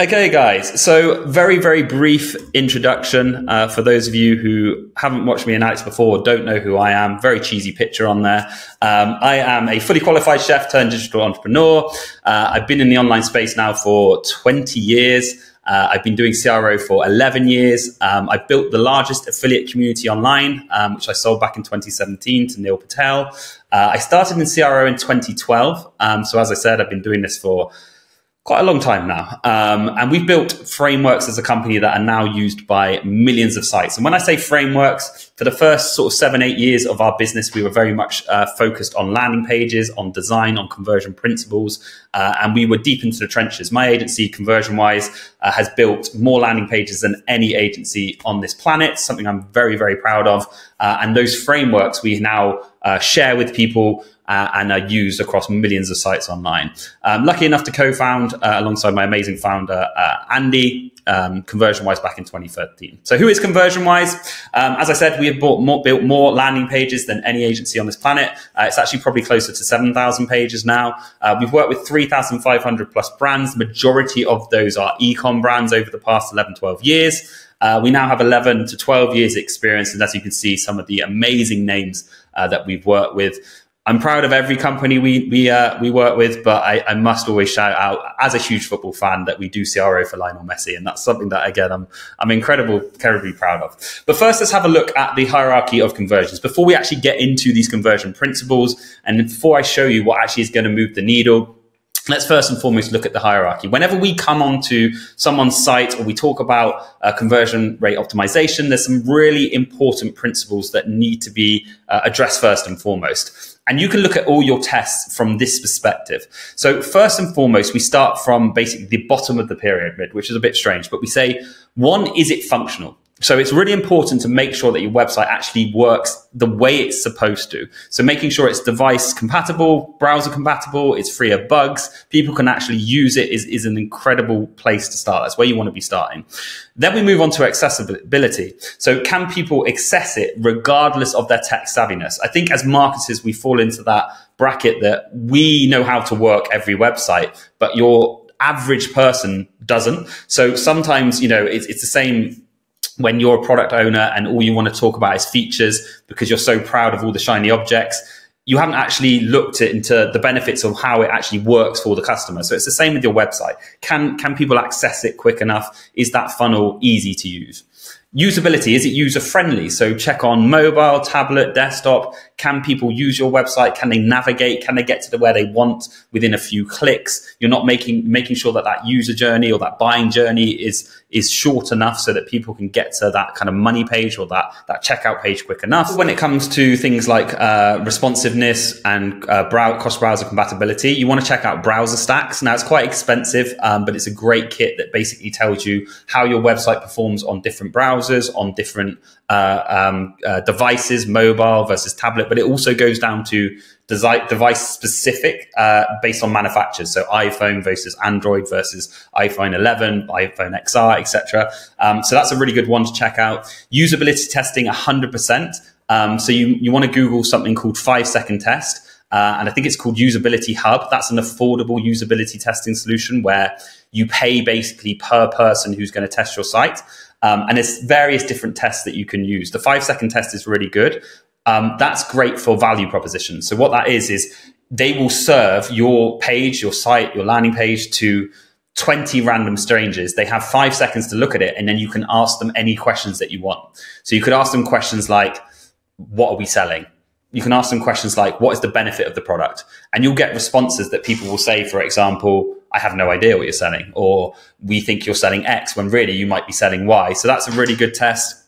Okay, guys. So, very, very brief introduction uh, for those of you who haven't watched me in Alex before, don't know who I am. Very cheesy picture on there. Um, I am a fully qualified chef turned digital entrepreneur. Uh, I've been in the online space now for 20 years. Uh, I've been doing CRO for 11 years. Um, I built the largest affiliate community online, um, which I sold back in 2017 to Neil Patel. Uh, I started in CRO in 2012. Um, so, as I said, I've been doing this for quite a long time now. Um, and we've built frameworks as a company that are now used by millions of sites. And when I say frameworks, for the first sort of seven, eight years of our business, we were very much uh, focused on landing pages, on design, on conversion principles. Uh, and we were deep into the trenches. My agency, Conversion Wise, uh, has built more landing pages than any agency on this planet, something I'm very, very proud of. Uh, and those frameworks we now uh, share with people uh, and are used across millions of sites online. Um, lucky enough to co-found uh, alongside my amazing founder uh, Andy. Um, ConversionWise back in 2013. So, who is ConversionWise? Um, as I said, we have more, built more landing pages than any agency on this planet. Uh, it's actually probably closer to 7,000 pages now. Uh, we've worked with 3,500 plus brands. Majority of those are e-com brands over the past 11, 12 years. Uh, we now have 11 to 12 years experience, and as you can see, some of the amazing names uh, that we've worked with. I'm proud of every company we we uh, we work with, but I, I, must always shout out as a huge football fan that we do CRO for Lionel Messi, and that's something that again I'm I'm incredible, incredibly proud of. But first, let's have a look at the hierarchy of conversions before we actually get into these conversion principles, and before I show you what actually is going to move the needle let's first and foremost look at the hierarchy. Whenever we come onto someone's site or we talk about uh, conversion rate optimization, there's some really important principles that need to be uh, addressed first and foremost. And you can look at all your tests from this perspective. So first and foremost, we start from basically the bottom of the pyramid, which is a bit strange, but we say, one, is it functional? So it's really important to make sure that your website actually works the way it's supposed to. So making sure it's device compatible, browser compatible, it's free of bugs, people can actually use it is, is an incredible place to start. That's where you want to be starting. Then we move on to accessibility. So can people access it regardless of their tech savviness? I think as marketers, we fall into that bracket that we know how to work every website, but your average person doesn't. So sometimes, you know, it's, it's the same when you're a product owner and all you want to talk about is features because you're so proud of all the shiny objects, you haven't actually looked into the benefits of how it actually works for the customer. So it's the same with your website. Can, can people access it quick enough? Is that funnel easy to use? Usability, is it user friendly? So check on mobile, tablet, desktop. Can people use your website? Can they navigate? Can they get to the where they want within a few clicks? You're not making, making sure that that user journey or that buying journey is, is short enough so that people can get to that kind of money page or that, that checkout page quick enough. When it comes to things like uh, responsiveness and uh, brow- cross browser compatibility, you want to check out browser stacks. Now it's quite expensive, um, but it's a great kit that basically tells you how your website performs on different browsers on different uh, um, uh, devices, mobile versus tablet, but it also goes down to device specific uh, based on manufacturers. So iPhone versus Android versus iPhone 11, iPhone XR, etc. Um, so that's a really good one to check out. Usability testing, 100%. Um, so you, you want to Google something called five second test. Uh, and I think it's called Usability Hub. That's an affordable usability testing solution where you pay basically per person who's going to test your site. Um, and there's various different tests that you can use. The five second test is really good. Um, that's great for value proposition. So what that is is they will serve your page, your site, your landing page to 20 random strangers. They have five seconds to look at it, and then you can ask them any questions that you want. So you could ask them questions like, "What are we selling?" You can ask them questions like, "What is the benefit of the product?" And you'll get responses that people will say, for example, I have no idea what you're selling, or we think you're selling X when really you might be selling Y. So that's a really good test.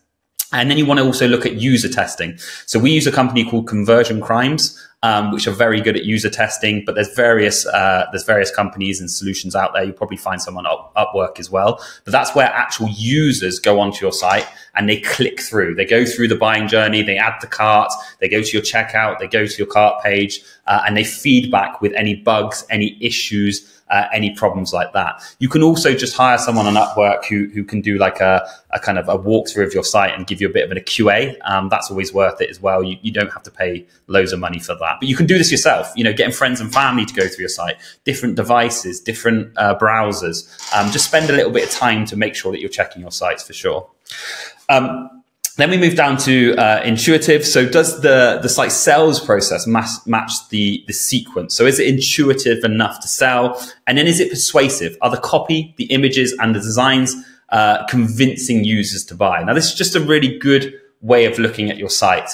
And then you want to also look at user testing. So we use a company called Conversion Crimes, um, which are very good at user testing. But there's various uh, there's various companies and solutions out there. You'll probably find someone on Upwork as well. But that's where actual users go onto your site and they click through. They go through the buying journey. They add the cart. They go to your checkout. They go to your cart page, uh, and they feedback with any bugs, any issues uh, any problems like that. You can also just hire someone on Upwork who, who can do like a, a kind of a walkthrough of your site and give you a bit of a QA. Um, that's always worth it as well. You, you don't have to pay loads of money for that, but you can do this yourself. You know, getting friends and family to go through your site, different devices, different uh, browsers. Um, just spend a little bit of time to make sure that you're checking your sites for sure. Um, then we move down to uh, intuitive. So does the, the site sales process match the, the sequence? So is it intuitive enough to sell? And then is it persuasive? Are the copy, the images and the designs uh, convincing users to buy? Now, this is just a really good way of looking at your site.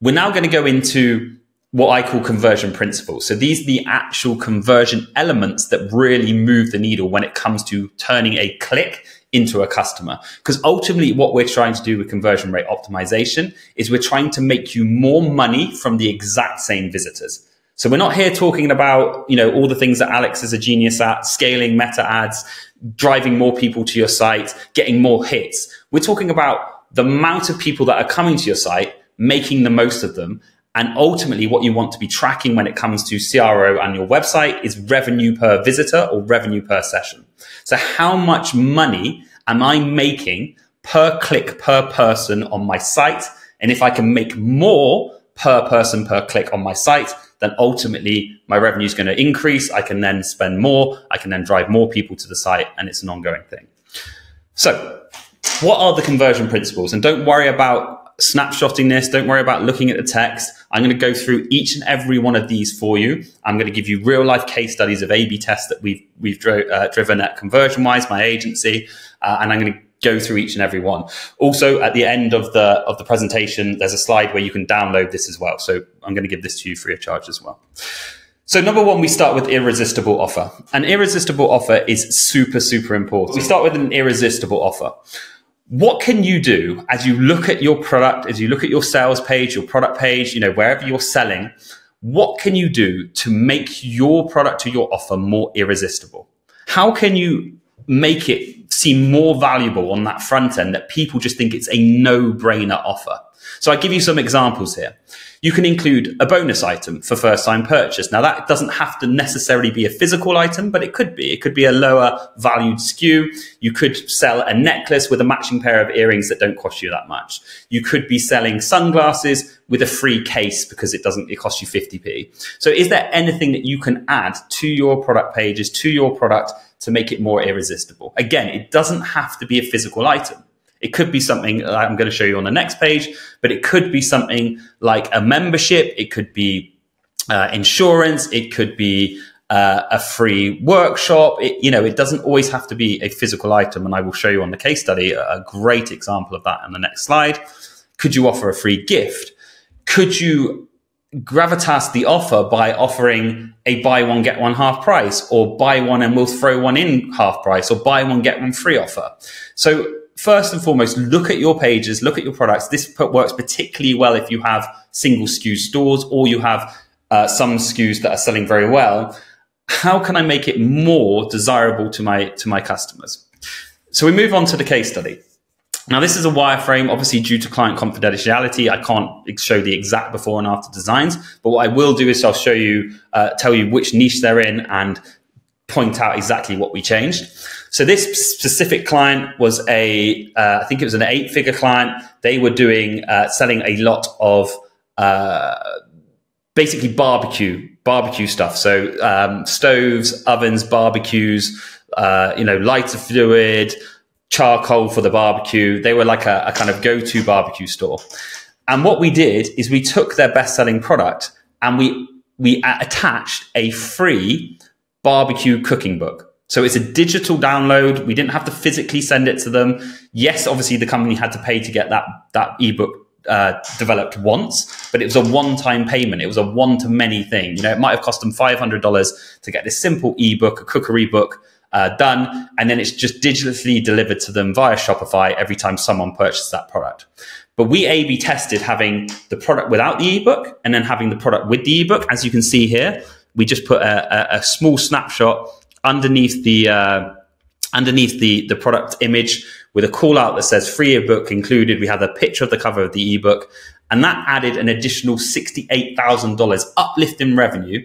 We're now going to go into what I call conversion principles. So these are the actual conversion elements that really move the needle when it comes to turning a click into a customer. Because ultimately, what we're trying to do with conversion rate optimization is we're trying to make you more money from the exact same visitors. So we're not here talking about, you know, all the things that Alex is a genius at, scaling meta ads, driving more people to your site, getting more hits. We're talking about the amount of people that are coming to your site, making the most of them. And ultimately, what you want to be tracking when it comes to CRO and your website is revenue per visitor or revenue per session. So how much money am I making per click per person on my site? And if I can make more per person per click on my site, then ultimately my revenue is going to increase. I can then spend more. I can then drive more people to the site and it's an ongoing thing. So what are the conversion principles? And don't worry about snapshotting this. Don't worry about looking at the text. I'm going to go through each and every one of these for you. I'm going to give you real life case studies of A/B tests that we've we've dro- uh, driven at ConversionWise, my agency, uh, and I'm going to go through each and every one. Also, at the end of the of the presentation, there's a slide where you can download this as well. So I'm going to give this to you free of charge as well. So number one, we start with irresistible offer. An irresistible offer is super, super important. We start with an irresistible offer what can you do as you look at your product, as you look at your sales page, your product page, you know, wherever you're selling, what can you do to make your product or your offer more irresistible? How can you make it seem more valuable on that front end that people just think it's a no brainer offer? So I give you some examples here. You can include a bonus item for first time purchase. Now that doesn't have to necessarily be a physical item, but it could be. It could be a lower valued SKU. You could sell a necklace with a matching pair of earrings that don't cost you that much. You could be selling sunglasses with a free case because it doesn't, it costs you 50p. So is there anything that you can add to your product pages, to your product to make it more irresistible? Again, it doesn't have to be a physical item. It could be something I'm going to show you on the next page, but it could be something like a membership. It could be uh, insurance. It could be uh, a free workshop. It, you know, it doesn't always have to be a physical item. And I will show you on the case study a great example of that in the next slide. Could you offer a free gift? Could you gravitas the offer by offering a buy one, get one half price or buy one and we'll throw one in half price or buy one, get one free offer? So first and foremost, look at your pages, look at your products. This works particularly well if you have single SKU stores or you have uh, some SKUs that are selling very well. How can I make it more desirable to my to my customers? So we move on to the case study. Now, this is a wireframe, obviously due to client confidentiality. I can't show the exact before and after designs, but what I will do is I'll show you, uh, tell you which niche they're in and point out exactly what we changed. So this specific client was a, uh, I think it was an eight figure client. They were doing, uh, selling a lot of, uh, basically barbecue, barbecue stuff. So, um, stoves, ovens, barbecues, uh, you know, lighter fluid, charcoal for the barbecue. They were like a, a kind of go-to barbecue store. And what we did is we took their best-selling product and we, we attached a free barbecue cooking book. So it's a digital download. We didn't have to physically send it to them. Yes, obviously the company had to pay to get that, that ebook uh, developed once, but it was a one-time payment. It was a one-to-many thing. You know, it might have cost them $500 to get this simple ebook, a cookery book, uh, done, and then it's just digitally delivered to them via Shopify every time someone purchases that product. But we A/B tested having the product without the ebook and then having the product with the ebook. As you can see here, we just put a, a, a small snapshot underneath the uh, underneath the the product image with a call out that says free ebook included. We have a picture of the cover of the ebook, and that added an additional sixty eight thousand dollars uplift in revenue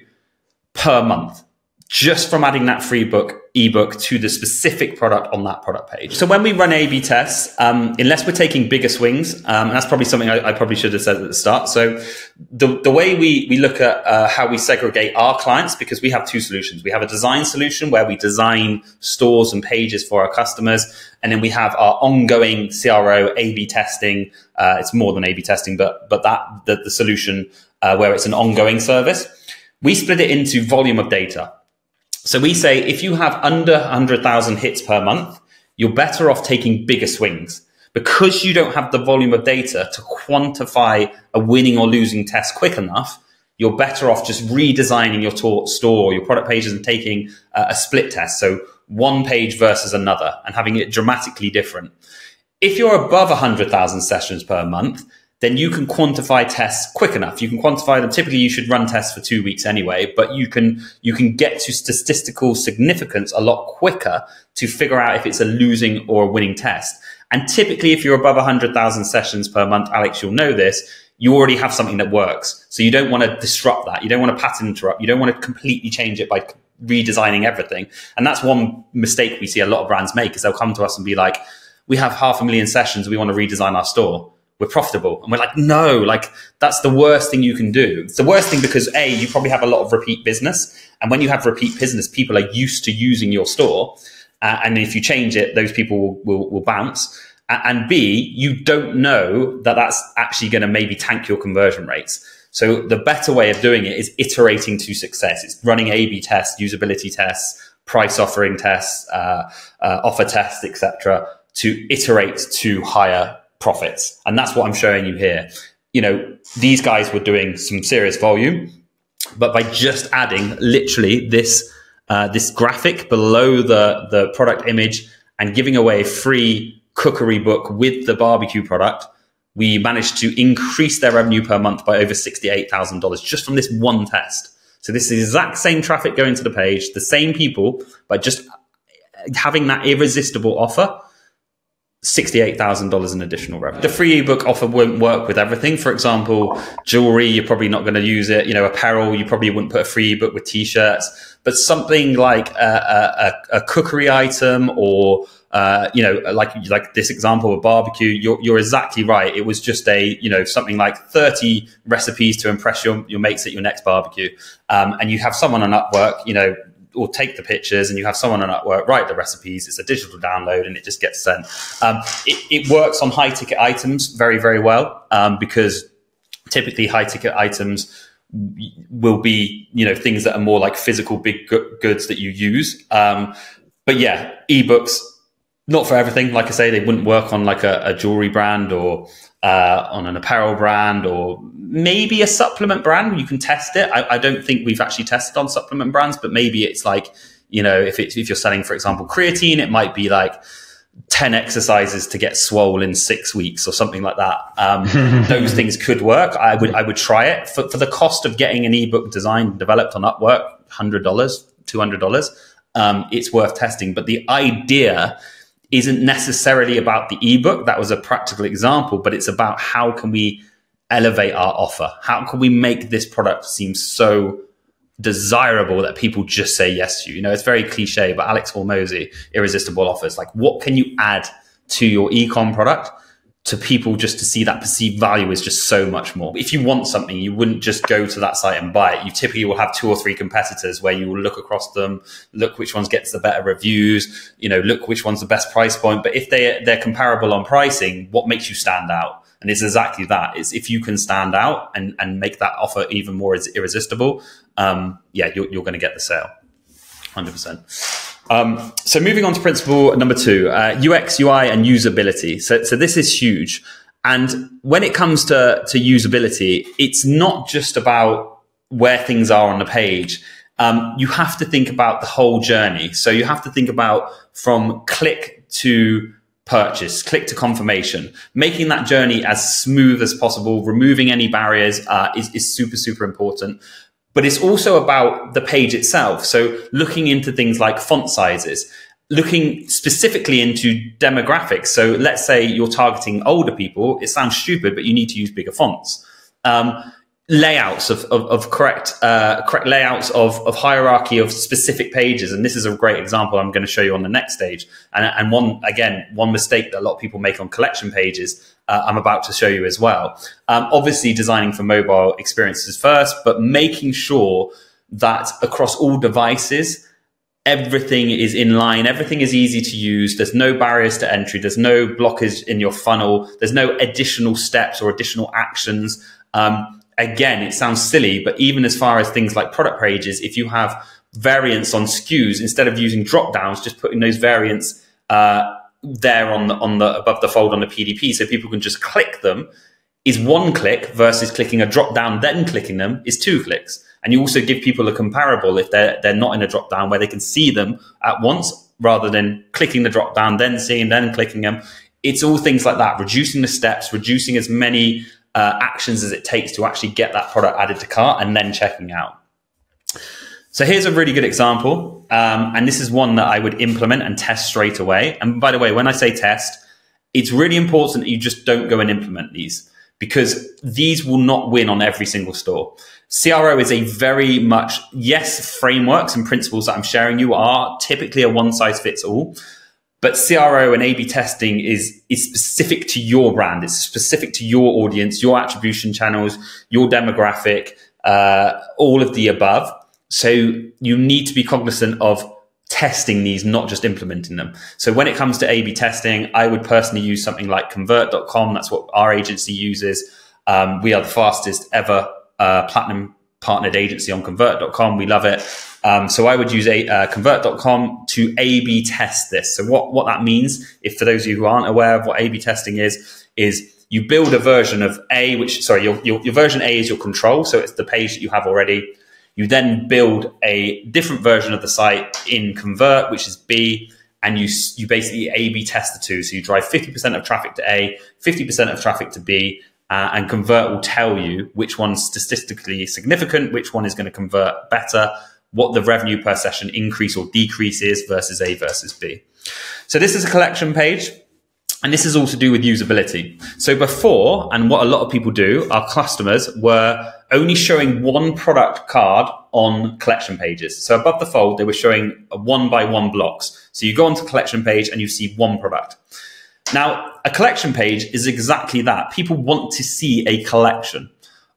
per month. Just from adding that free book ebook to the specific product on that product page. So when we run A/B tests, um, unless we're taking bigger swings, um, and that's probably something I, I, probably should have said at the start. So the the way we we look at uh, how we segregate our clients, because we have two solutions. We have a design solution where we design stores and pages for our customers, and then we have our ongoing CRO A/B testing. Uh, it's more than A/B testing, but but that the, the solution uh, where it's an ongoing service. We split it into volume of data. So we say if you have under 100,000 hits per month, you're better off taking bigger swings because you don't have the volume of data to quantify a winning or losing test quick enough. You're better off just redesigning your store, your product pages, and taking uh, a split test. So one page versus another and having it dramatically different. If you're above 100,000 sessions per month, then you can quantify tests quick enough. You can quantify them. Typically, you should run tests for two weeks anyway, but you can you can get to statistical significance a lot quicker to figure out if it's a losing or a winning test. And typically, if you're above 100,000 sessions per month, Alex, you'll know this. You already have something that works, so you don't want to disrupt that. You don't want to pattern interrupt. You don't want to completely change it by redesigning everything. And that's one mistake we see a lot of brands make is they'll come to us and be like, "We have half a million sessions. We want to redesign our store." We're profitable. And we're like, no, like that's the worst thing you can do. It's the worst thing because A, you probably have a lot of repeat business. And when you have repeat business, people are used to using your store. Uh, and if you change it, those people will, will, will bounce. And B, you don't know that that's actually going to maybe tank your conversion rates. So the better way of doing it is iterating to success. It's running A/B tests, usability tests, price offering tests, uh, uh, offer tests, etc., to iterate to higher profits. And that's what I'm showing you here. You know, these guys were doing some serious volume, but by just adding literally this uh, this graphic below the the product image and giving away a free cookery book with the barbecue product, we managed to increase their revenue per month by over $68,000 just from this one test. So this is the exact same traffic going to the page, the same people, but just having that irresistible offer $68,000 in additional revenue. The free ebook offer won't work with everything. For example, jewelry, you're probably not going to use it. You know, apparel, you probably wouldn't put a free ebook with t-shirts, but something like a, a, a cookery item or, uh, you know, like, like this example of barbecue, you're, you're exactly right. It was just a, you know, something like 30 recipes to impress your, your mates at your next barbecue. Um, and you have someone on Upwork, you know, or take the pictures and you have someone on Upwork write the recipes. It's a digital download and it just gets sent. Um, it, it, works on high ticket items very, very well um, because typically high ticket items will be, you know, things that are more like physical big goods that you use. Um, but yeah, ebooks, not for everything. Like I say, they wouldn't work on like a, a jewelry brand or uh, on an apparel brand or maybe a supplement brand. You can test it. I, I, don't think we've actually tested on supplement brands, but maybe it's like, you know, if it's, if you're selling, for example, creatine, it might be like 10 exercises to get swole in six weeks or something like that. Um, those things could work. I would, I would try it for, for the cost of getting an ebook designed and developed on Upwork, $100, $200. Um, it's worth testing. But the idea isn't necessarily about the ebook. That was a practical example, but it's about how can we elevate our offer? How can we make this product seem so desirable that people just say yes to you? You know, it's very cliche, but Alex Hormozi, Irresistible Offers, like what can you add to your ecom product to people just to see that perceived value is just so much more. If you want something, you wouldn't just go to that site and buy it. You typically will have two or three competitors where you will look across them, look which ones gets the better reviews, you know, look which one's the best price point. But if they they're comparable on pricing, what makes you stand out? And it's exactly that. It's if you can stand out and, and make that offer even more irresistible, um, yeah, you're, you're going to get the sale. 100%. Um, so moving on to principle number two, uh, UX, UI, and usability. So, so this is huge. And when it comes to, to usability, it's not just about where things are on the page. Um, you have to think about the whole journey. So you have to think about from click to purchase, click to confirmation, making that journey as smooth as possible, removing any barriers uh, is, is super, super important but it's also about the page itself. So looking into things like font sizes, looking specifically into demographics. So let's say you're targeting older people. It sounds stupid, but you need to use bigger fonts. Um, layouts of, of, of correct uh, correct layouts of, of hierarchy of specific pages and this is a great example i'm going to show you on the next stage and, and one again one mistake that a lot of people make on collection pages uh, i'm about to show you as well. Um, obviously designing for mobile experiences first but making sure that across all devices everything is in line everything is easy to use there's no barriers to entry there's no blockage in your funnel there's no additional steps or additional actions. Um, again, it sounds silly, but even as far as things like product pages, if you have variants on SKUs, instead of using drop downs, just putting those variants uh, there on the on the above the fold on the PDP, so people can just click them, is one click versus clicking a drop down then clicking them is two clicks. And you also give people a comparable if they're they're not in a drop down where they can see them at once rather than clicking the drop down, then seeing, then clicking them. It's all things like that, reducing the steps, reducing as many uh, actions as it takes to actually get that product added to cart and then checking out. So here's a really good example. Um, and this is one that I would implement and test straight away. And by the way, when I say test, it's really important that you just don't go and implement these because these will not win on every single store. CRO is a very much, yes, frameworks and principles that I'm sharing you are typically a one size fits all. But CRO and A/B testing is is specific to your brand. It's specific to your audience, your attribution channels, your demographic, uh, all of the above. So you need to be cognizant of testing these, not just implementing them. So when it comes to A/B testing, I would personally use something like Convert.com. That's what our agency uses. Um, we are the fastest ever uh, platinum partnered agency on Convert.com. We love it. Um, so I would use a uh, convert.com to A/B test this. So what what that means, if for those of you who aren't aware of what A/B testing is, is you build a version of A, which sorry, your, your, your version A is your control, so it's the page that you have already. You then build a different version of the site in Convert, which is B, and you you basically A/B test the two. So you drive fifty percent of traffic to A, fifty percent of traffic to B, uh, and convert will tell you which one's statistically significant, which one is going to convert better, what the revenue per session increase or decrease is versus A versus B. So this is a collection page. And this is all to do with usability. So before, and what a lot of people do, our customers were only showing one product card on collection pages. So above the fold, they were showing one by one blocks. So you go onto collection page and you see one product. Now, a collection page is exactly that. People want to see a collection.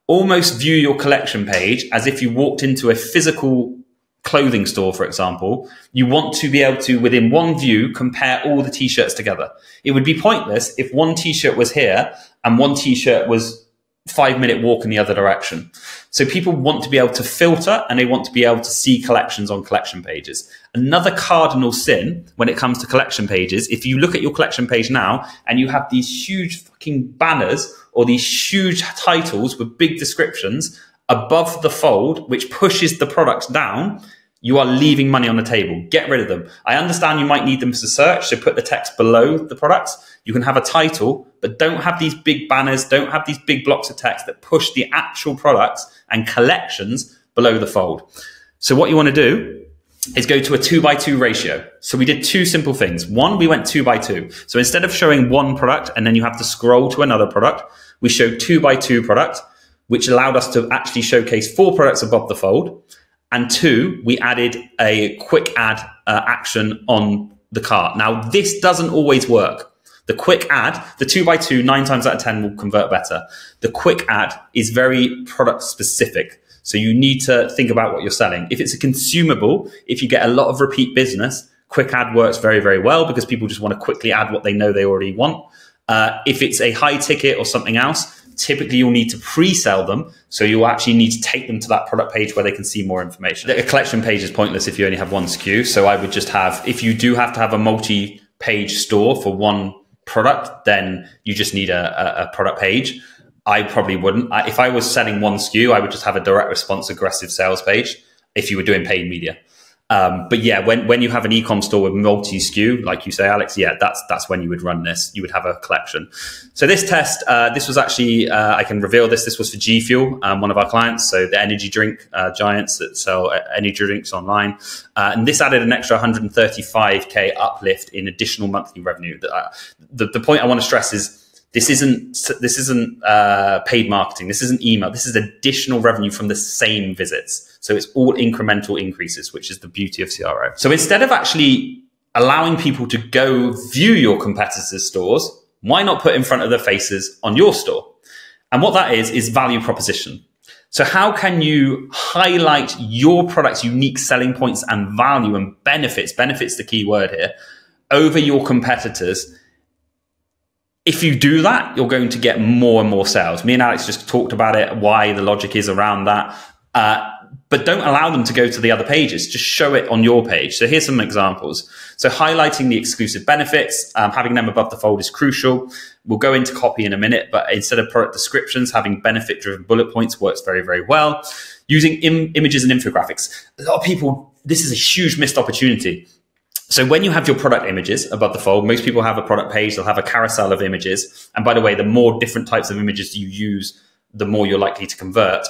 Almost view your collection page as if you walked into a physical clothing store, for example, you want to be able to, within one view, compare all the t-shirts together. It would be pointless if one t-shirt was here and one t-shirt was five minute walk in the other direction. So people want to be able to filter and they want to be able to see collections on collection pages. Another cardinal sin when it comes to collection pages, if you look at your collection page now and you have these huge fucking banners or these huge titles with big descriptions above the fold, which pushes the products down, you are leaving money on the table. Get rid of them. I understand you might need them to search, so put the text below the products. You can have a title, but don't have these big banners, don't have these big blocks of text that push the actual products and collections below the fold. So what you want to do is go to a two by two ratio. So we did two simple things. One, we went two by two. So instead of showing one product and then you have to scroll to another product, we showed two by two product, which allowed us to actually showcase four products above the fold and two, we added a quick add uh, action on the cart. Now, this doesn't always work. The quick add, the two by two, nine times out of 10 will convert better. The quick add is very product specific. So you need to think about what you're selling. If it's a consumable, if you get a lot of repeat business, quick add works very, very well because people just want to quickly add what they know they already want. Uh, if it's a high ticket or something else, typically you'll need to pre-sell them. So you'll actually need to take them to that product page where they can see more information. A collection page is pointless if you only have one SKU. So I would just have, if you do have to have a multi-page store for one product, then you just need a, a, product page. I probably wouldn't. If I was selling one SKU, I would just have a direct response aggressive sales page if you were doing paid media. Um, but yeah, when, when you have an e-com store with multi SKU, like you say, Alex, yeah, that's that's when you would run this. You would have a collection. So this test, uh, this was actually, uh, I can reveal this. This was for G Fuel, um, one of our clients. So the energy drink uh, giants that sell uh, energy drinks online, uh, and this added an extra 135k uplift in additional monthly revenue. The, uh, the, the point I want to stress is This isn't this isn't uh, paid marketing. This isn't email. This is additional revenue from the same visits. So it's all incremental increases, which is the beauty of CRO. So instead of actually allowing people to go view your competitors' stores, why not put in front of their faces on your store? And what that is is value proposition. So how can you highlight your product's unique selling points and value and benefits? Benefits the key word here over your competitors. If you do that, you're going to get more and more sales. Me and Alex just talked about it, why the logic is around that. Uh, but don't allow them to go to the other pages. Just show it on your page. So here's some examples. So highlighting the exclusive benefits, um, having them above the fold is crucial. We'll go into copy in a minute, but instead of product descriptions, having benefit driven bullet points works very, very well. Using Im- images and infographics. A lot of people, this is a huge missed opportunity. So when you have your product images above the fold, most people have a product page, they'll have a carousel of images. And by the way, the more different types of images you use, the more you're likely to convert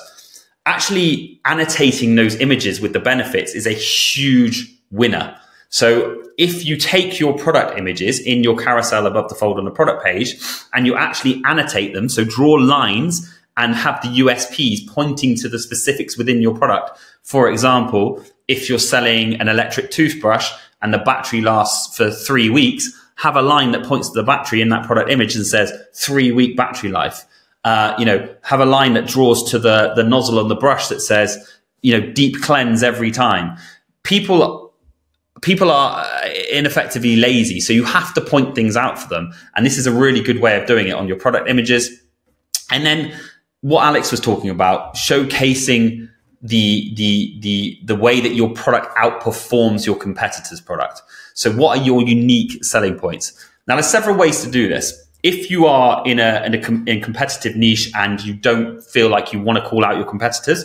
actually annotating those images with the benefits is a huge winner. So if you take your product images in your carousel above the fold on the product page and you actually annotate them, so draw lines and have the USPs pointing to the specifics within your product. For example, if you're selling an electric toothbrush and the battery lasts for three weeks, have a line that points to the battery in that product image and says three week battery life. Uh, you know, have a line that draws to the, the nozzle on the brush that says, you know, deep cleanse every time. People, people are uh, ineffectively lazy. So you have to point things out for them. And this is a really good way of doing it on your product images. And then what Alex was talking about, showcasing the, the, the, the way that your product outperforms your competitor's product. So what are your unique selling points? Now, there's several ways to do this if you are in a, in a com- in competitive niche and you don't feel like you want to call out your competitors,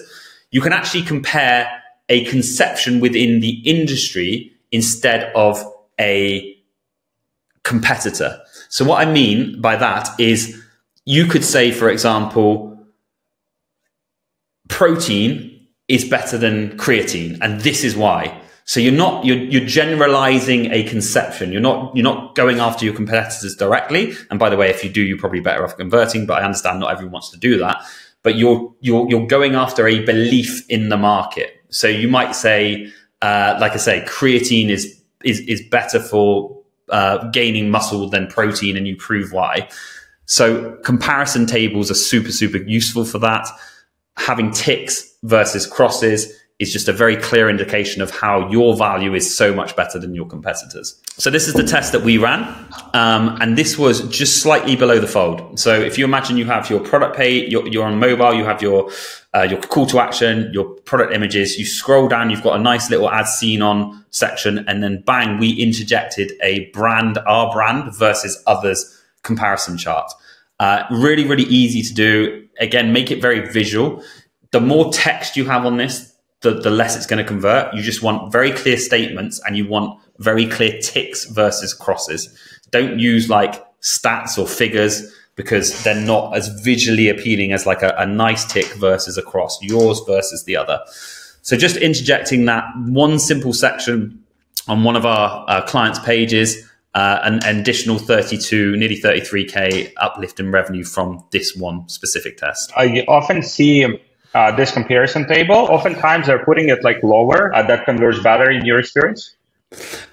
you can actually compare a conception within the industry instead of a competitor. So what I mean by that is you could say, for example, protein is better than creatine, and this is why. So you're not you're, you're generalizing a conception. You're not you're not going after your competitors directly. And by the way, if you do, you're probably better off converting. But I understand not everyone wants to do that. But you're you're you're going after a belief in the market. So you might say, uh, like I say, creatine is is is better for uh, gaining muscle than protein, and you prove why. So comparison tables are super super useful for that. Having ticks versus crosses is just a very clear indication of how your value is so much better than your competitors. So this is the test that we ran, um, and this was just slightly below the fold. So if you imagine you have your product page, you're, you're on mobile, you have your uh, your call to action, your product images. You scroll down, you've got a nice little ad seen on section, and then bang, we interjected a brand, our brand versus others comparison chart. Uh, really, really easy to do. Again, make it very visual. The more text you have on this, the, the less it's going to convert. You just want very clear statements and you want very clear ticks versus crosses. Don't use like stats or figures because they're not as visually appealing as like a, a nice tick versus a cross, yours versus the other. So just interjecting that one simple section on one of our uh, clients' pages, uh, an, an, additional 32, nearly 33k uplift in revenue from this one specific test. I often see uh, this comparison table, oftentimes they're putting it like lower. Uh, that converts better in your experience.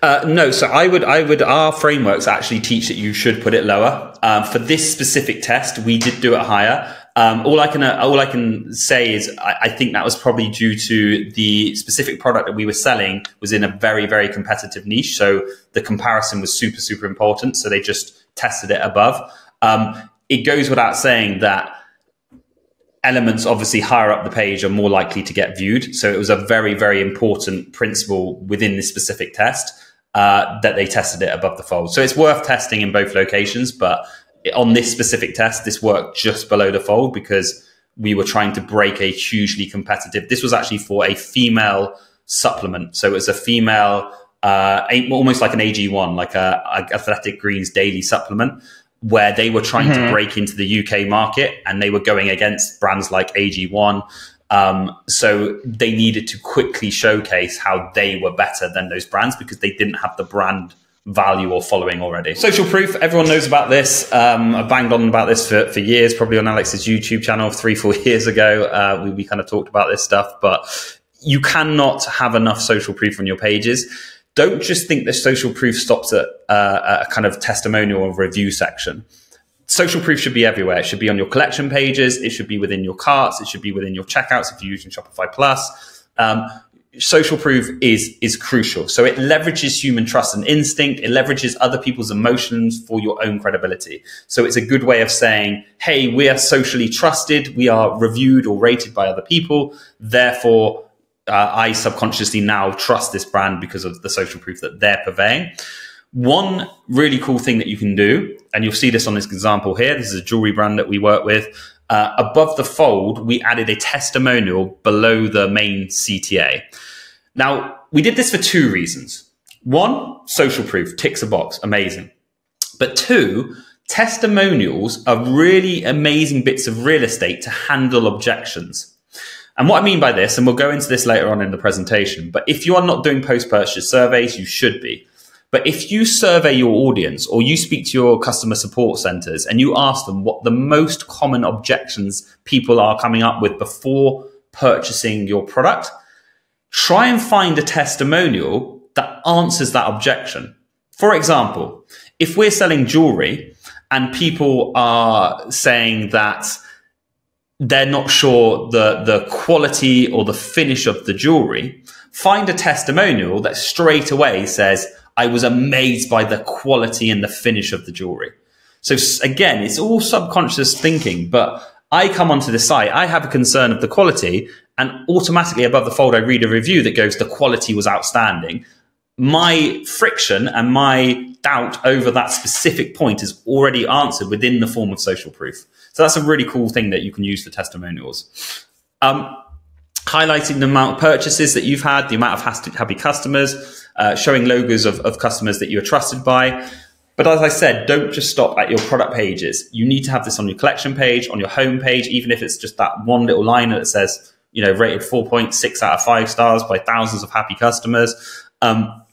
Uh, no, so I would, I would, our frameworks actually teach that you should put it lower. Um, for this specific test, we did do it higher. Um, all I can, uh, all I can say is I, I, think that was probably due to the specific product that we were selling was in a very, very competitive niche. So the comparison was super, super important. So they just tested it above. Um, it goes without saying that elements obviously higher up the page are more likely to get viewed. So it was a very, very important principle within this specific test uh, that they tested it above the fold. So it's worth testing in both locations, but on this specific test, this worked just below the fold because we were trying to break a hugely competitive. This was actually for a female supplement. So it was a female, uh, almost like an AG1, like a, a Athletic Greens daily supplement where they were trying mm-hmm. to break into the UK market and they were going against brands like AG1. Um, so they needed to quickly showcase how they were better than those brands because they didn't have the brand value or following already. Social proof, everyone knows about this. Um, I banged on about this for, for years, probably on Alex's YouTube channel three, four years ago. Uh, we, we kind of talked about this stuff, but you cannot have enough social proof on your pages. Don't just think that social proof stops at uh, a kind of testimonial or review section. Social proof should be everywhere. It should be on your collection pages. It should be within your carts. It should be within your checkouts if you're using Shopify Plus. Um, social proof is is crucial. So it leverages human trust and instinct. It leverages other people's emotions for your own credibility. So it's a good way of saying, "Hey, we are socially trusted. We are reviewed or rated by other people. Therefore, uh, I subconsciously now trust this brand because of the social proof that they're purveying." One really cool thing that you can do, and you'll see this on this example here. This is a jewelry brand that we work with. Uh, above the fold, we added a testimonial below the main CTA. Now, we did this for two reasons. One, social proof, ticks a box, amazing. But two, testimonials are really amazing bits of real estate to handle objections. And what I mean by this, and we'll go into this later on in the presentation, but if you are not doing post purchase surveys, you should be. But if you survey your audience or you speak to your customer support centers and you ask them what the most common objections people are coming up with before purchasing your product, try and find a testimonial that answers that objection. For example, if we're selling jewelry and people are saying that they're not sure the, the quality or the finish of the jewelry, find a testimonial that straight away says, I was amazed by the quality and the finish of the jewelry. So again, it's all subconscious thinking, but I come onto the site, I have a concern of the quality, and automatically above the fold, I read a review that goes, the quality was outstanding. My friction and my doubt over that specific point is already answered within the form of social proof. So that's a really cool thing that you can use for testimonials. Um, highlighting the amount of purchases that you've had, the amount of happy customers, uh, showing logos of, of customers that you are trusted by. But as I said, don't just stop at your product pages. You need to have this on your collection page, on your home page, even if it's just that one little line that says, you know, rated 4.6 out of five stars by thousands of happy customers. Um,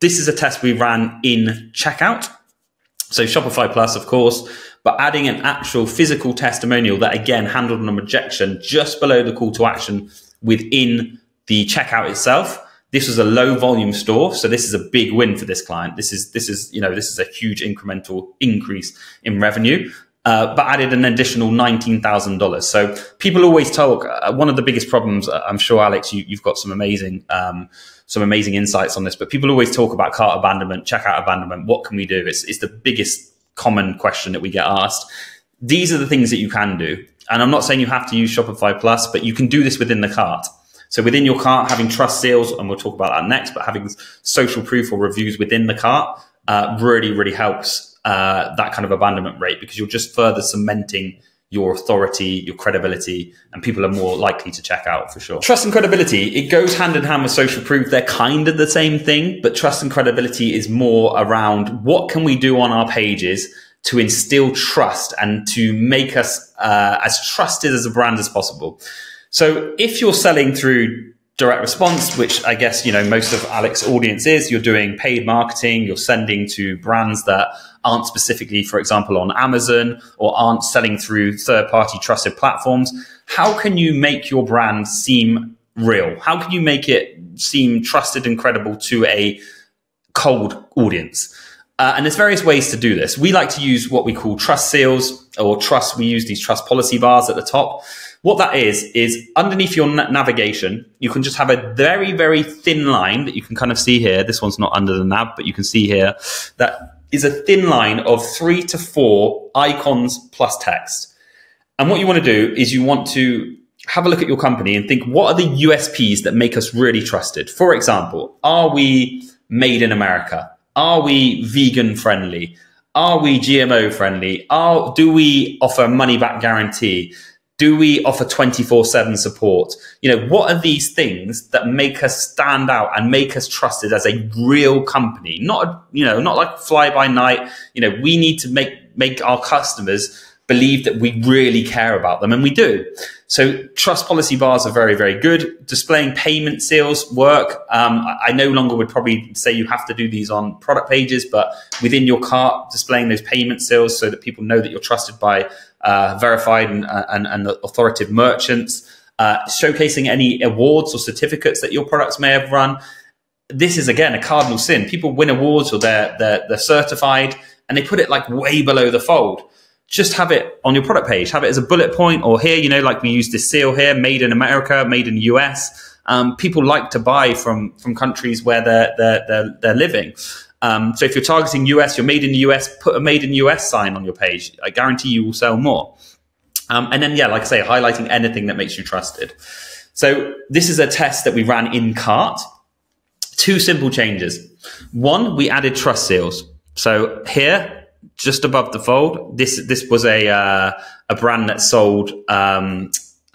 this is a test we ran in checkout. So Shopify Plus, of course, but adding an actual physical testimonial that again handled an objection just below the call to action within the checkout itself this was a low volume store, so this is a big win for this client. This is this is you know this is a huge incremental increase in revenue. Uh, but added an additional nineteen thousand dollars. So people always talk. Uh, one of the biggest problems, uh, I'm sure, Alex, you, have got some amazing, um, some amazing insights on this. But people always talk about cart abandonment, checkout abandonment. What can we do? It's, it's the biggest common question that we get asked. These are the things that you can do, and I'm not saying you have to use Shopify Plus, but you can do this within the cart. So within your cart, having trust seals, and we'll talk about that next, but having social proof or reviews within the cart uh, really, really helps uh, that kind of abandonment rate because you're just further cementing your authority, your credibility, and people are more likely to check out for sure. Trust and credibility, it goes hand in hand with social proof. They're kind of the same thing, but trust and credibility is more around what can we do on our pages to instill trust and to make us uh, as trusted as a brand as possible. So if you're selling through direct response, which I guess, you know, most of Alex's audience is, you're doing paid marketing, you're sending to brands that aren't specifically, for example, on Amazon or aren't selling through third party trusted platforms. How can you make your brand seem real? How can you make it seem trusted and credible to a cold audience? Uh, and there's various ways to do this. We like to use what we call trust seals or trust. We use these trust policy bars at the top. What that is, is underneath your na- navigation, you can just have a very, very thin line that you can kind of see here. This one's not under the nav, but you can see here that is a thin line of three to four icons plus text. And what you want to do is you want to have a look at your company and think, what are the USPs that make us really trusted? For example, are we made in America? Are we vegan friendly? Are we GMO friendly? Are, do we offer money back guarantee? Do we offer 24 7 support? You know, what are these things that make us stand out and make us trusted as a real company? Not, you know, not like fly by night. You know, we need to make, make our customers believe that we really care about them, and we do. So trust policy bars are very, very good. Displaying payment seals work. Um, I no longer would probably say you have to do these on product pages, but within your cart, displaying those payment seals so that people know that you're trusted by uh, verified and, uh, and, and authoritative merchants. Uh, showcasing any awards or certificates that your products may have run. This is again a cardinal sin. People win awards or they're, they're, they're certified and they put it like way below the fold just have it on your product page. Have it as a bullet point or here, you know, like we use this seal here, made in America, made in the US. Um, people like to buy from from countries where they're they're they're, they're living. Um, so if you're targeting US, you're made in the US, put a made in US sign on your page. I guarantee you will sell more. Um, and then, yeah, like I say, highlighting anything that makes you trusted. So this is a test that we ran in cart. Two simple changes. One, we added trust seals. So here, just above the fold. This this was a uh, a brand that sold um,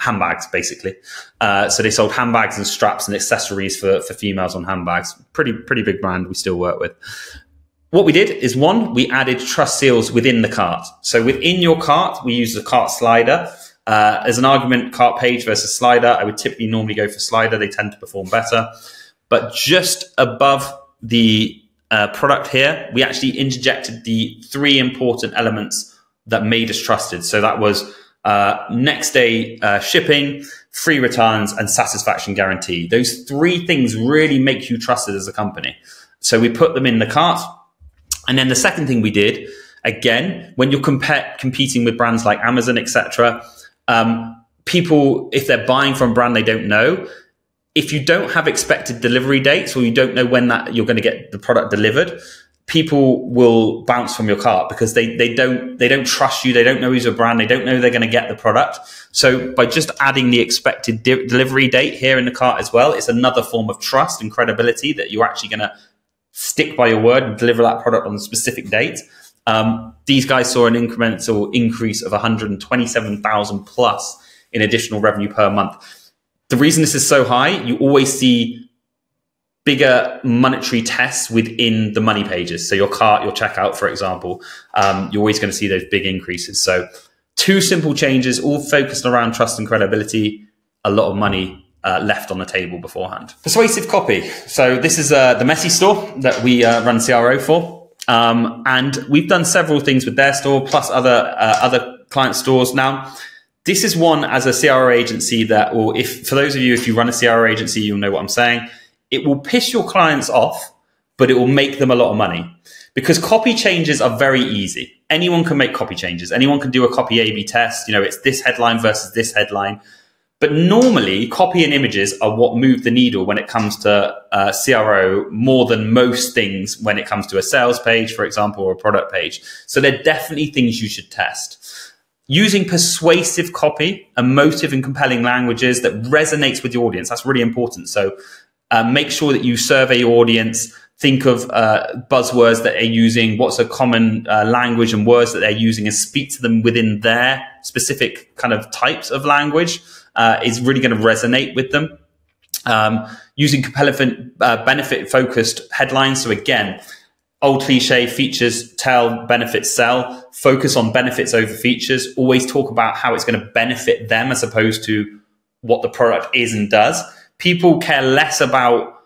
handbags basically. Uh, so they sold handbags and straps and accessories for for females on handbags. Pretty pretty big brand. We still work with. What we did is one, we added trust seals within the cart. So within your cart, we use the cart slider. Uh, as an argument, cart page versus slider, I would typically normally go for slider. They tend to perform better. But just above the uh, product here, we actually interjected the three important elements that made us trusted. So that was uh, next day uh, shipping, free returns, and satisfaction guarantee. Those three things really make you trusted as a company. So we put them in the cart. And then the second thing we did, again, when you're compare, competing with brands like Amazon, etc., um, people, if they're buying from a brand they don't know, if you don't have expected delivery dates or you don't know when that you're going to get the product delivered, people will bounce from your cart because they, they don't they don't trust you. They don't know who's a brand. They don't know they're going to get the product. So by just adding the expected de- delivery date here in the cart as well, it's another form of trust and credibility that you're actually going to stick by your word and deliver that product on a specific date. Um, these guys saw an incremental increase of 127,000 plus in additional revenue per month the reason this is so high, you always see bigger monetary tests within the money pages. So your cart, your checkout, for example, um, you're always going to see those big increases. So two simple changes, all focused around trust and credibility. A lot of money uh, left on the table beforehand. Persuasive copy. So this is uh, the Messi store that we uh, run CRO for, um, and we've done several things with their store plus other uh, other client stores now this is one as a CRO agency that will, if for those of you, if you run a CRO agency, you'll know what I'm saying. It will piss your clients off, but it will make them a lot of money because copy changes are very easy. Anyone can make copy changes. Anyone can do a copy A/B test. You know, it's this headline versus this headline. But normally, copy and images are what move the needle when it comes to uh, CRO more than most things when it comes to a sales page, for example, or a product page. So they're definitely things you should test using persuasive copy, emotive and compelling languages that resonates with your audience. That's really important. So uh, make sure that you survey your audience. Think of uh, buzzwords that they're using, what's a common uh, language and words that they're using, and speak to them within their specific kind of types of language uh, is really going to resonate with them. Um, using compelling, uh, benefit focused headlines. So again, old cliche features tell benefits sell focus on benefits over features always talk about how it's going to benefit them as opposed to what the product is and does people care less about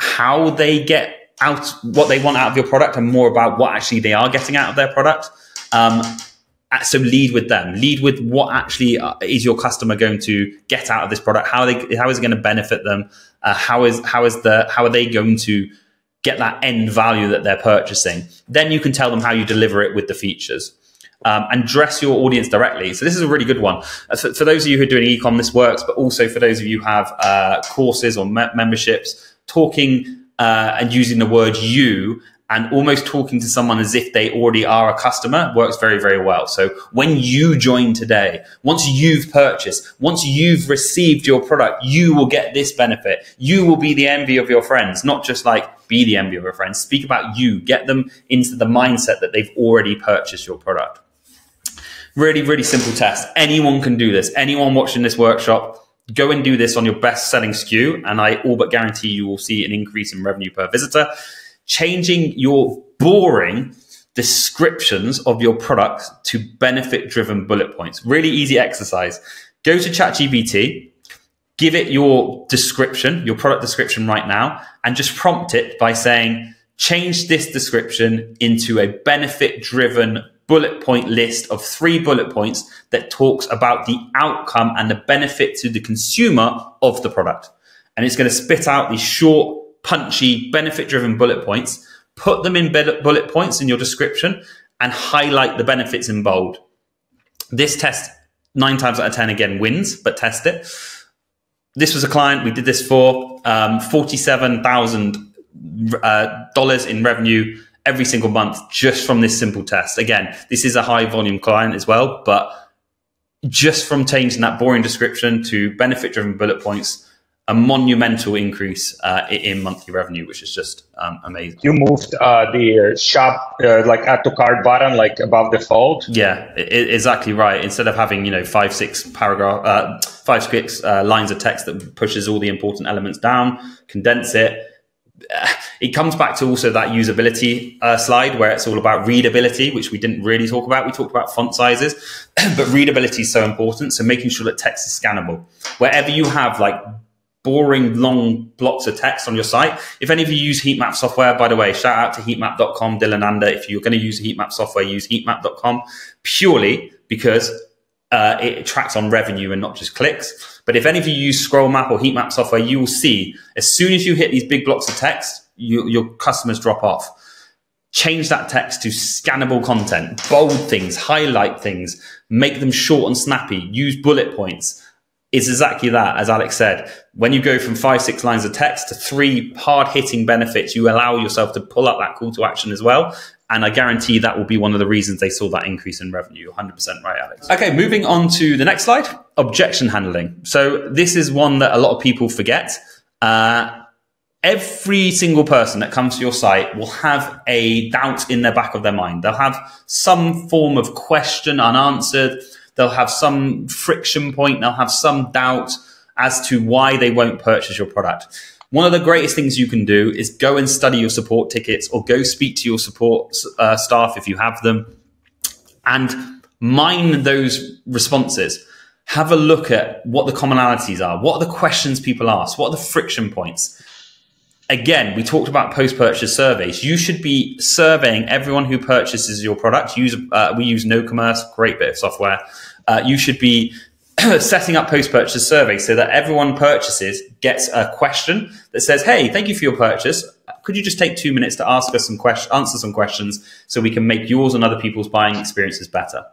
how they get out what they want out of your product and more about what actually they are getting out of their product um, so lead with them lead with what actually uh, is your customer going to get out of this product how they how is it going to benefit them uh, how is how is the how are they going to get that end value that they're purchasing. Then you can tell them how you deliver it with the features. Um, and dress your audience directly. So this is a really good one. Uh, for, for, those of you who are doing ecom, this works, but also for those of you who have uh, courses or me- memberships, talking uh, and using the word you and almost talking to someone as if they already are a customer works very, very well. So when you join today, once you've purchased, once you've received your product, you will get this benefit. You will be the envy of your friends, not just like be the envy of your friends. Speak about you, get them into the mindset that they've already purchased your product. Really, really simple test. Anyone can do this. Anyone watching this workshop, go and do this on your best selling SKU. And I all but guarantee you will see an increase in revenue per visitor changing your boring descriptions of your product to benefit driven bullet points. Really easy exercise. Go to ChatGPT, give it your description, your product description right now, and just prompt it by saying, change this description into a benefit driven bullet point list of three bullet points that talks about the outcome and the benefit to the consumer of the product. And it's going to spit out these short, punchy, benefit driven bullet points, put them in bullet points in your description and highlight the benefits in bold. This test nine times out of 10 again wins, but test it. This was a client we did this for um, $47,000 uh, in revenue every single month just from this simple test. Again, this is a high volume client as well, but just from changing that boring description to benefit driven bullet points, a monumental increase uh, in monthly revenue, which is just um, amazing. You moved uh, the shop, uh, like add to cart button, like above the fold. Yeah, it, exactly right. Instead of having you know five six paragraph, uh, five six uh, lines of text that pushes all the important elements down, condense it it comes back to also that usability uh, slide where it's all about readability, which we didn't really talk about. We talked about font sizes, but readability is so important. So making sure that text is scannable. Wherever you have like boring long blocks of text on your site, if any of you use heat map software, by the way, shout out to heatmap.com, Dylan Ander. If you're going to use heatmap software, use heatmap.com purely because uh, it tracks on revenue and not just clicks. But if any of you use scroll map or heat map software, you will see as soon as you hit these big blocks of text, you, your customers drop off. Change that text to scannable content, bold things, highlight things, make them short and snappy, use bullet points. It's exactly that, as Alex said. When you go from five, six lines of text to three hard hitting benefits, you allow yourself to pull up that call to action as well. And I guarantee that will be one of the reasons they saw that increase in revenue. 100% right, Alex. Okay, moving on to the next slide objection handling. So, this is one that a lot of people forget. Uh, every single person that comes to your site will have a doubt in their back of their mind. They'll have some form of question unanswered. They'll have some friction point. They'll have some doubt as to why they won't purchase your product. One of the greatest things you can do is go and study your support tickets or go speak to your support uh, staff if you have them and mine those responses. Have a look at what the commonalities are. What are the questions people ask? What are the friction points? Again, we talked about post purchase surveys. You should be surveying everyone who purchases your product. Use, uh, we use KnoCommerce, great bit of software. Uh, you should be setting up post purchase surveys so that everyone purchases gets a question that says, Hey, thank you for your purchase. Could you just take two minutes to ask us some questions, answer some questions so we can make yours and other people's buying experiences better?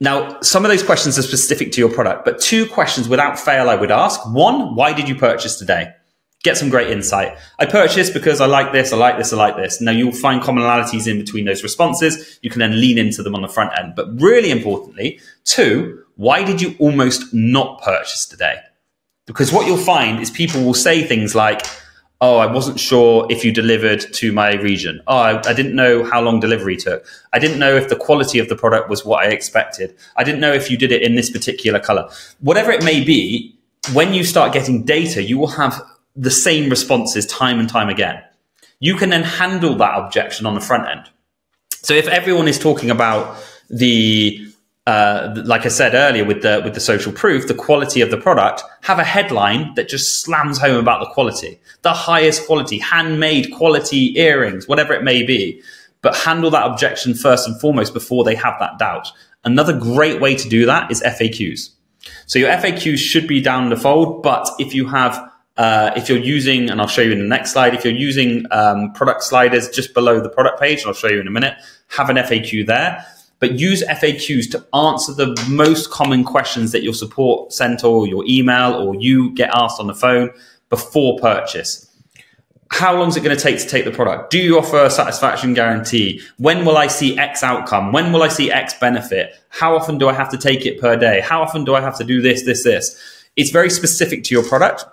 Now, some of those questions are specific to your product, but two questions without fail I would ask. One, why did you purchase today? Get some great insight. I purchased because I like this, I like this, I like this. Now you'll find commonalities in between those responses. You can then lean into them on the front end. But really importantly, two, why did you almost not purchase today? Because what you'll find is people will say things like, Oh, I wasn't sure if you delivered to my region. Oh, I, I, didn't know how long delivery took. I didn't know if the quality of the product was what I expected. I didn't know if you did it in this particular color. Whatever it may be, when you start getting data, you will have the same responses time and time again. You can then handle that objection on the front end. So if everyone is talking about the uh, like I said earlier with the with the social proof, the quality of the product, have a headline that just slams home about the quality, the highest quality, handmade quality earrings, whatever it may be. But handle that objection first and foremost before they have that doubt. Another great way to do that is FAQs. So your FAQs should be down the fold, but if you have uh, if you're using, and I'll show you in the next slide, if you're using um, product sliders just below the product page, and I'll show you in a minute, have an FAQ there but use FAQs to answer the most common questions that your support center or your email or you get asked on the phone before purchase. How long is it going to take to take the product? Do you offer a satisfaction guarantee? When will I see X outcome? When will I see X benefit? How often do I have to take it per day? How often do I have to do this, this, this? It's very specific to your product,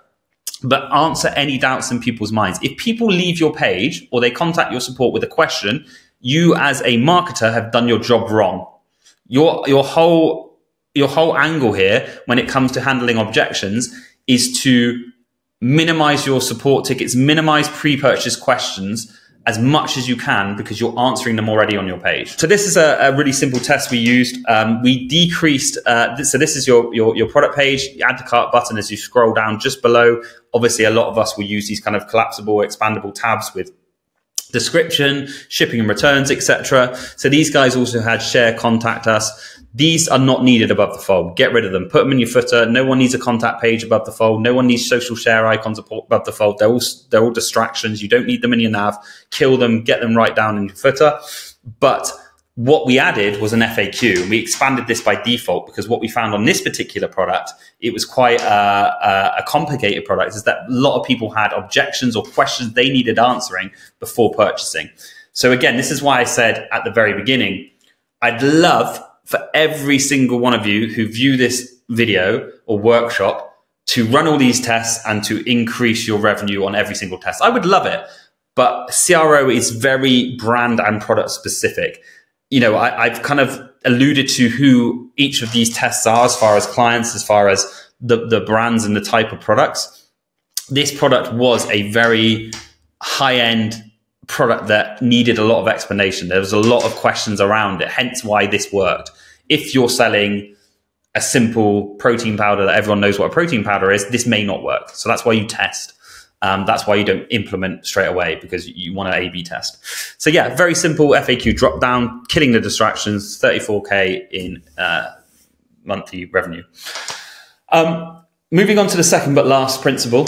but answer any doubts in people's minds. If people leave your page or they contact your support with a question, you as a marketer have done your job wrong. Your, your whole, your whole angle here when it comes to handling objections is to minimize your support tickets, minimize pre-purchase questions, as much as you can because you're answering them already on your page. So this is a, a really simple test we used. Um, we decreased, uh, so this is your, your, your product page, you add the cart button as you scroll down just below. Obviously, a lot of us will use these kind of collapsible, expandable tabs with description, shipping and returns, etc. So these guys also had share, contact us. These are not needed above the fold. Get rid of them. Put them in your footer. No one needs a contact page above the fold. No one needs social share icons above the fold. They're all they're all distractions. You don't need them in your nav. Kill them. Get them right down in your footer. But what we added was an FAQ. We expanded this by default because what we found on this particular product, it was quite a, a, a, complicated product, is that a lot of people had objections or questions they needed answering before purchasing. So again, this is why I said at the very beginning, I'd love for every single one of you who view this video or workshop to run all these tests and to increase your revenue on every single test. I would love it, but CRO is very brand and product specific you know, I, have kind of alluded to who each of these tests are as far as clients, as far as the, the brands and the type of products. This product was a very high end product that needed a lot of explanation. There was a lot of questions around it, hence why this worked. If you're selling a simple protein powder that everyone knows what a protein powder is, this may not work. So that's why you test. Um, that's why you don't implement straight away because you want to A/B test. So yeah, very simple FAQ drop down, killing the distractions, 34k in uh, monthly revenue. Um, moving on to the second but last principle,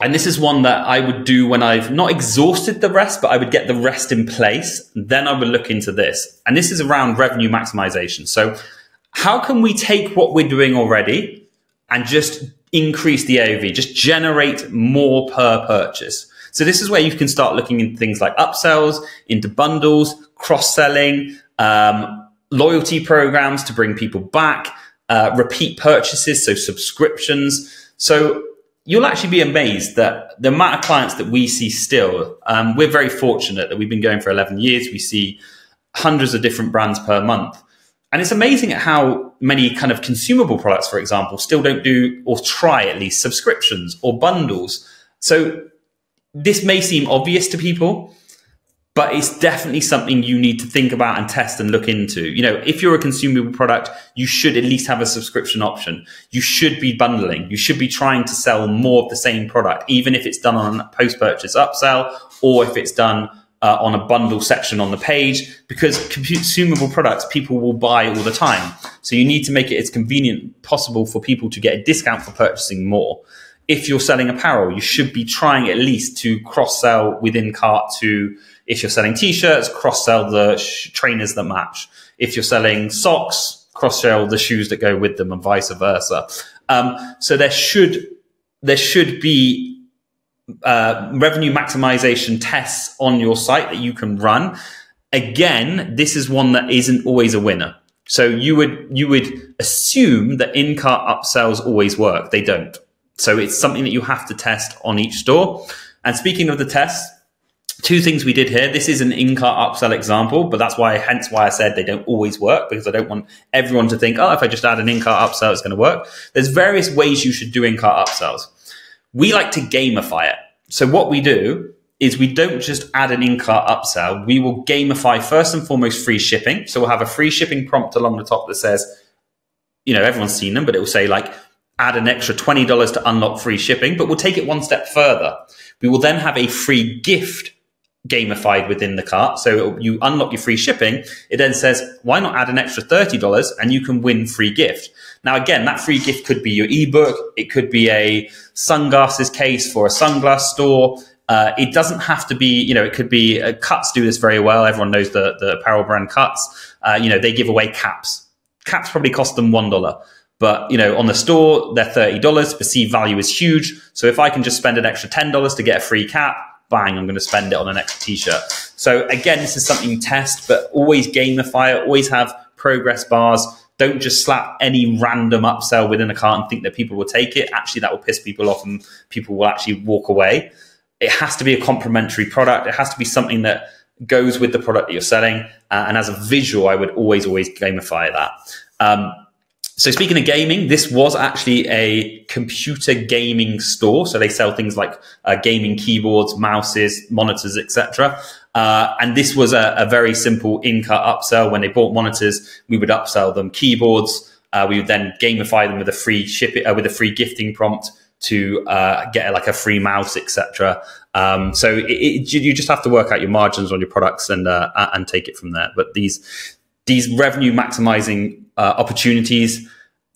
and this is one that I would do when I've not exhausted the rest, but I would get the rest in place. Then I would look into this, and this is around revenue maximization. So how can we take what we're doing already and just increase the AOV, just generate more per purchase. So this is where you can start looking into things like upsells, into bundles, cross selling, um, loyalty programs to bring people back, uh, repeat purchases, so subscriptions. So you'll actually be amazed that the amount of clients that we see still, um, we're very fortunate that we've been going for 11 years. We see hundreds of different brands per month. And it's amazing at how many kind of consumable products, for example, still don't do or try at least subscriptions or bundles. So this may seem obvious to people, but it's definitely something you need to think about and test and look into. You know, if you're a consumable product, you should at least have a subscription option. You should be bundling. You should be trying to sell more of the same product, even if it's done on a post purchase upsell or if it's done uh, on a bundle section on the page because consumable products people will buy all the time. So you need to make it as convenient possible for people to get a discount for purchasing more. If you're selling apparel, you should be trying at least to cross sell within cart to, if you're selling t-shirts, cross sell the sh- trainers that match. If you're selling socks, cross sell the shoes that go with them and vice versa. Um, so there should, there should be uh, revenue maximization tests on your site that you can run. Again, this is one that isn't always a winner. So you would you would assume that in-cart upsells always work. They don't. So it's something that you have to test on each store. And speaking of the tests, two things we did here. This is an in-cart upsell example, but that's why, hence why I said they don't always work because I don't want everyone to think, oh, if I just add an in-cart upsell, it's going to work. There's various ways you should do in-cart upsells we like to gamify it. So what we do is we don't just add an in-cart upsell. We will gamify first and foremost free shipping. So we'll have a free shipping prompt along the top that says, you know, everyone's seen them, but it will say like, add an extra $20 to unlock free shipping, but we'll take it one step further. We will then have a free gift gamified within the cart. So you unlock your free shipping. It then says, why not add an extra $30 and you can win free gift. Now, again, that free gift could be your ebook. It could be a sunglasses case for a sunglass store. Uh, it doesn't have to be, you know, it could be uh, Cuts do this very well. Everyone knows the, the apparel brand Cuts. Uh, you know, they give away caps. Caps probably cost them $1. But you know, on the store, they're thirty dollars. Perceived value is huge. So if I can just spend an extra ten dollars to get a free cap, bang, I'm going to spend it on an extra t-shirt. So again, this is something you test, but always gamify it. Always have progress bars. Don't just slap any random upsell within a cart and think that people will take it. Actually, that will piss people off and people will actually walk away. It has to be a complementary product. It has to be something that goes with the product that you're selling. Uh, and as a visual, I would always, always gamify that. Um, So speaking of gaming, this was actually a computer gaming store. So they sell things like uh, gaming keyboards, mouses, monitors, etc. Uh, and this was a, a very simple in-cut upsell. When they bought monitors, we would upsell them keyboards. Uh, we would then gamify them with a free ship uh, with a free gifting prompt to uh, get like a free mouse, etc. Um, so it, it, you just have to work out your margins on your products and uh, and take it from there. But these these revenue maximizing uh, opportunities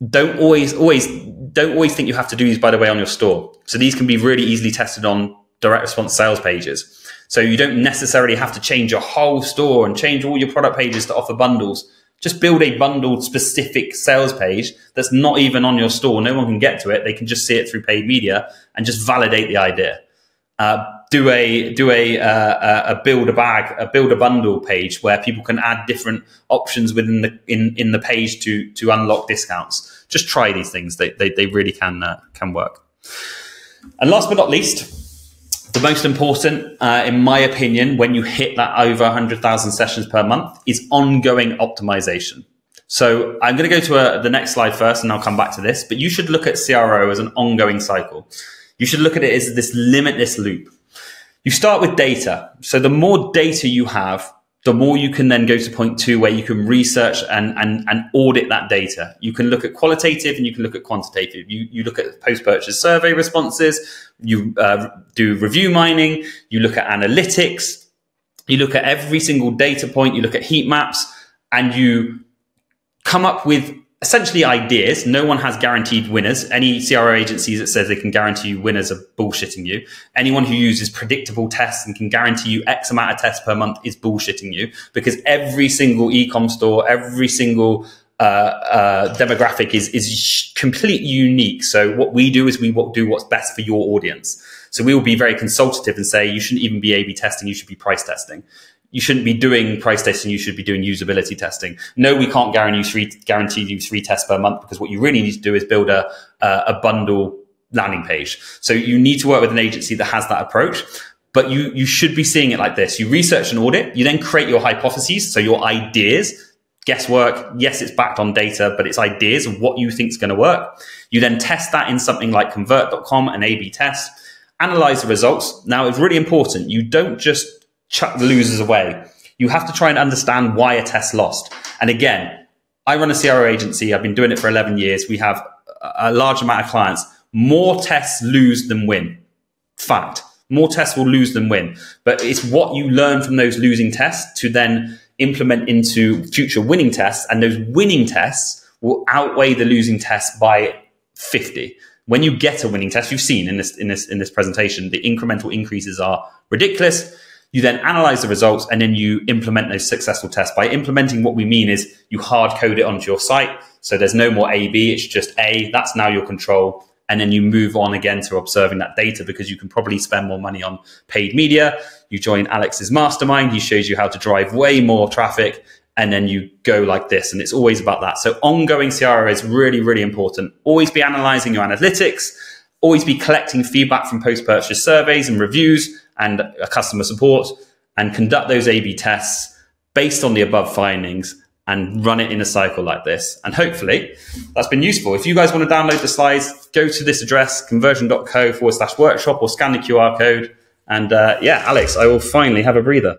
don't always always don't always think you have to do these by the way on your store. So these can be really easily tested on direct response sales pages. So you don't necessarily have to change your whole store and change all your product pages to offer bundles. Just build a bundled specific sales page that's not even on your store. No one can get to it. They can just see it through paid media and just validate the idea. Uh, do a do a uh, a build a bag a build a bundle page where people can add different options within the in in the page to to unlock discounts. Just try these things; they they, they really can uh, can work. And last but not least, the most important, uh, in my opinion, when you hit that over 100,000 sessions per month, is ongoing optimization. So I'm going to go to a, uh, the next slide first, and I'll come back to this. But you should look at CRO as an ongoing cycle. You should look at it as this limitless loop. You start with data. So the more data you have, the more you can then go to point two where you can research and, and, and audit that data. You can look at qualitative and you can look at quantitative. You, you look at post-purchase survey responses, you uh, do review mining, you look at analytics, you look at every single data point, you look at heat maps, and you come up with essentially ideas. No one has guaranteed winners. Any CRO agencies that says they can guarantee you winners are bullshitting you. Anyone who uses predictable tests and can guarantee you X amount of tests per month is bullshitting you because every single e-com store, every single uh, uh, demographic is is completely unique. So what we do is we do what's best for your audience. So we will be very consultative and say you shouldn't even be A/B testing. You should be price testing you shouldn't be doing price testing. You should be doing usability testing. No, we can't guarantee you three, guarantee you three tests per month because what you really need to do is build a, a bundle landing page. So you need to work with an agency that has that approach. But you, you should be seeing it like this. You research and audit. You then create your hypotheses. So your ideas, guesswork. Yes, it's backed on data, but it's ideas of what you think is going to work. You then test that in something like convert.com and A-B test, analyze the results. Now it's really important. You don't just chuck the losers away. You have to try and understand why a test lost. And again, I run a CRO agency. I've been doing it for 11 years. We have a large amount of clients. More tests lose than win. Fact. More tests will lose than win. But it's what you learn from those losing tests to then implement into future winning tests. And those winning tests will outweigh the losing tests by 50. When you get a winning test, you've seen in this, in this, in this presentation, the incremental increases are ridiculous you then analyze the results and then you implement those successful tests. By implementing, what we mean is you hard code it onto your site. So there's no more A, B, it's just A. That's now your control. And then you move on again to observing that data because you can probably spend more money on paid media. You join Alex's mastermind. He shows you how to drive way more traffic. And then you go like this. And it's always about that. So ongoing CRO is really, really important. Always be analyzing your analytics. Always be collecting feedback from post purchase surveys and reviews and customer support and conduct those A B tests based on the above findings and run it in a cycle like this. And hopefully that's been useful. If you guys want to download the slides, go to this address, conversion.co forward slash workshop or scan the QR code. And uh, yeah, Alex, I will finally have a breather.